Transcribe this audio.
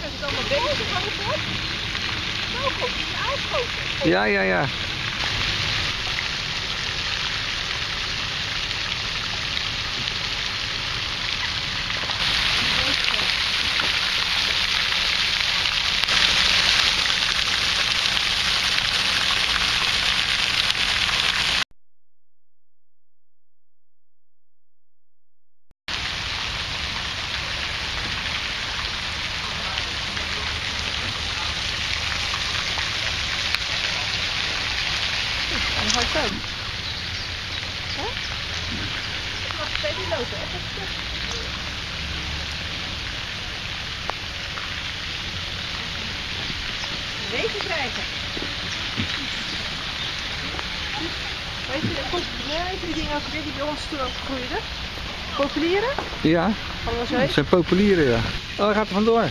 Dat is het allemaal beter. Goed. Ja, ja, ja. En hard zo. Hè? Ik mag steady lopen. Echt. Regen krijgen. Weet je, komt, weet die dingen ook weer die bij ons toen ook groeiden? Populieren? Ja, dat zijn populieren, ja. Oh, hij gaat er vandoor.